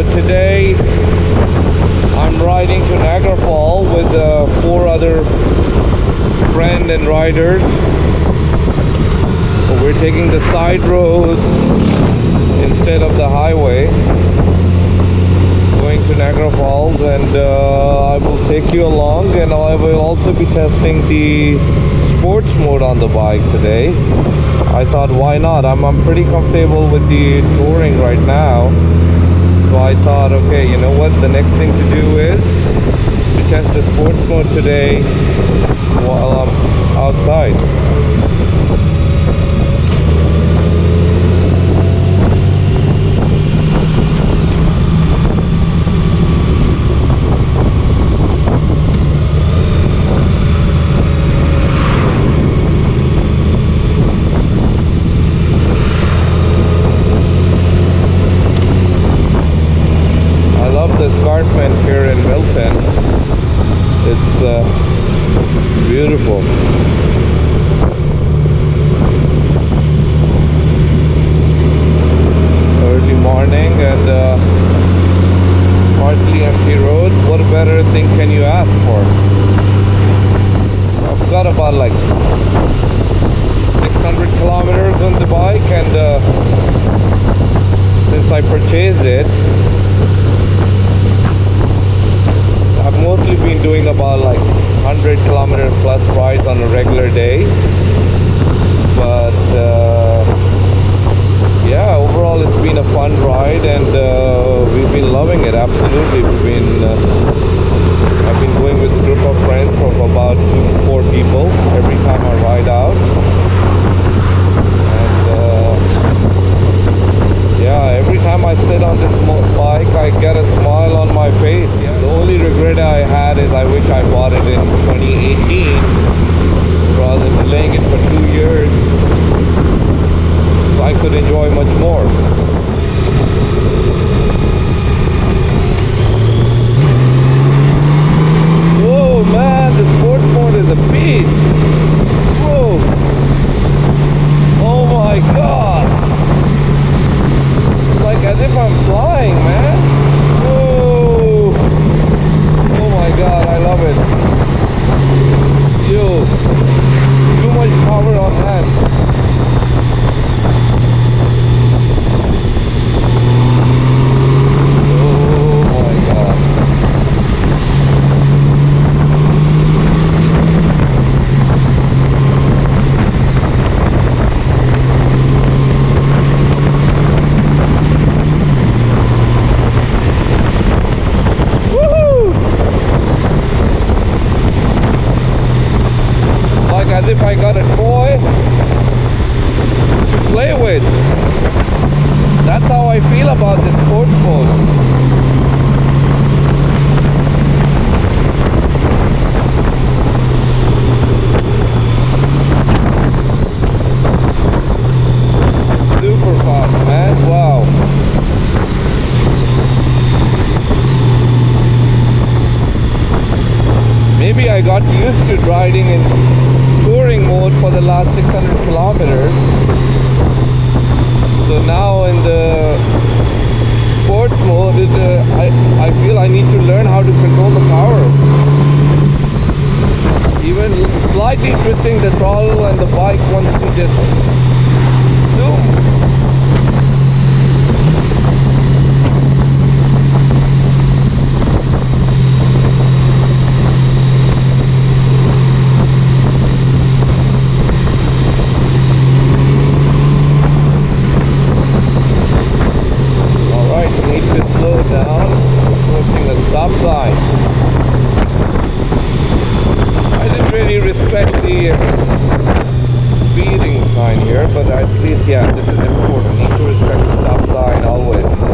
Today I'm riding to Niagara Falls with uh, four other friend and riders. So we're taking the side roads instead of the highway. Going to Niagara Falls and uh, I will take you along and I will also be testing the sports mode on the bike today. I thought why not? I'm, I'm pretty comfortable with the touring right now. So I thought, okay, you know what? The next thing to do is to test the sports mode today while I'm outside. I love the escarpment here in Milton. It's uh, beautiful. Early morning and uh, partly empty road. What better thing can you ask for? I've got about like 600 kilometers on the bike and uh, since I purchased it I've mostly been doing about like 100 kilometer plus rides on a regular day. But uh, yeah, overall it's been a fun ride and uh, we've been loving it. Absolutely, we've been. Uh, I've been going with a group of friends of about two four people every time I ride out. And uh, yeah, every time I sit on this mo- bike, I get a smile on my face. Yeah. The only regret I had is I wish I bought it in 2018 rather than delaying it for two years. Could enjoy much more. Whoa, man, the sports mode is a beast. Whoa. Oh my god. It's like as if I'm flying, man. Whoa. Oh my god, I love it. Yo. Too much power on that. Oh my god. Woohoo! Like as if I got a toy to play with. That's how I feel about this sports I got used to riding in mode for the last 600 kilometers. So now in the sports mode, uh, I, I feel I need to learn how to control the power. Even slightly twisting the throttle and the bike wants to just zoom. speeding sign here, but at least, yeah, this is important. Need to respect the stop sign always.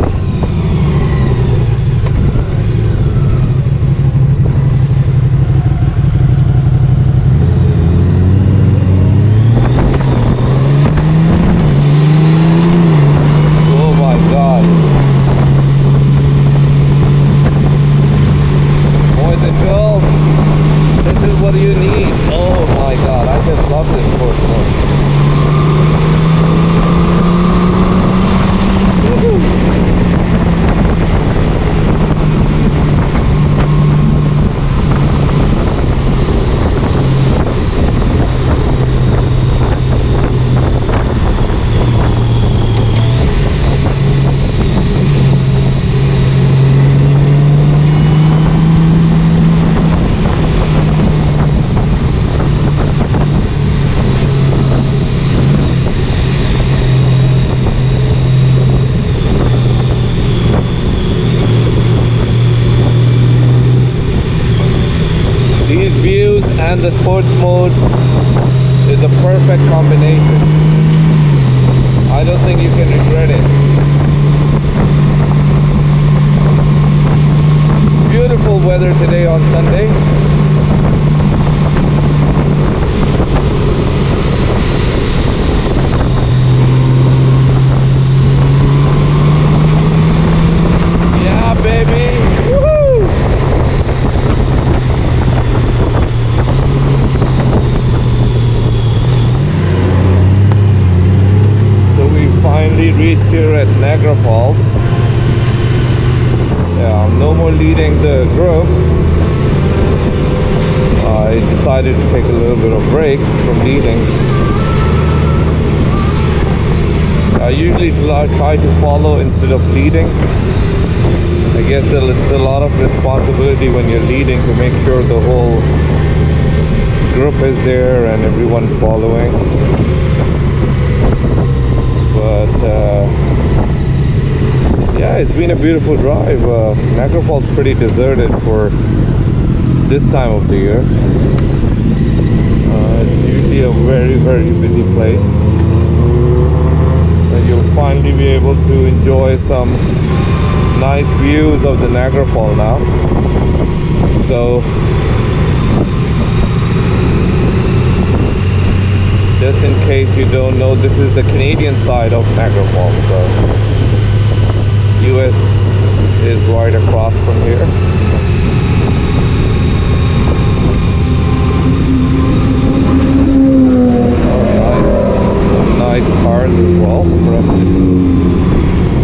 Combination. I don't think you can regret it. Beautiful weather today on Sunday. Yeah, baby. Woohoo! So we finally reached here at Niagara Falls. Yeah, I'm no more leading the group. I decided to take a little bit of break from leading. I usually try to follow instead of leading. I guess it's a lot of responsibility when you're leading to make sure the whole group is there and everyone following. But uh, yeah, it's been a beautiful drive. Uh, Niagara Falls pretty deserted for this time of the year. Uh, it's usually a very very busy place. And you'll finally be able to enjoy some nice views of the Niagara Fall now. So just in case you don't know, this is the Canadian side of Niagara Falls. US is right across from here. Nice cars as well.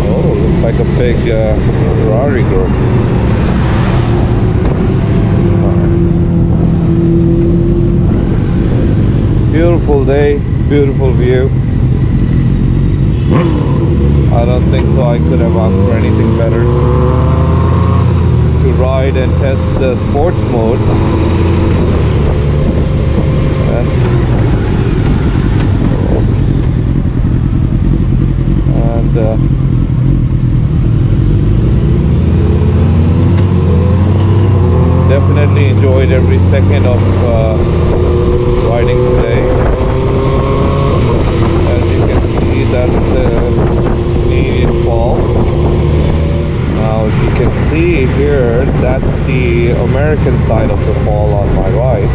Oh, looks like a big uh, Ferrari group. Beautiful day, beautiful view. I don't think so I could have asked for anything better. To ride and test the sports mode. And, uh, definitely enjoyed every second of uh, riding today. As you can see, that's the Canadian Fall. Now, as you can see here, that's the American side of the fall on my right.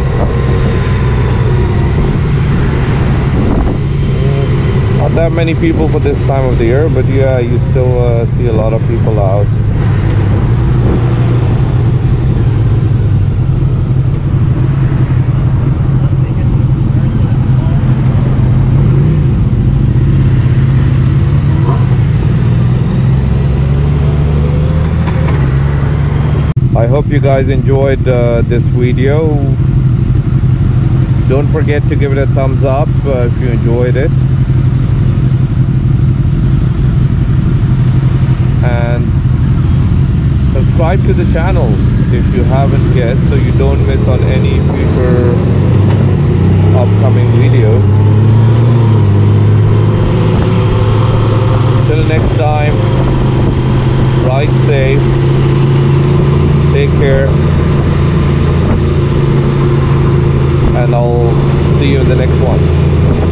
Mm, Not that many people for this time of the year, but yeah, you still uh, see a lot of people out. I hope you guys enjoyed uh, this video. Don't forget to give it a thumbs up uh, if you enjoyed it. And subscribe to the channel if you haven't yet so you don't miss on any future upcoming videos. Till next time, ride safe. Take care. And I'll see you in the next one.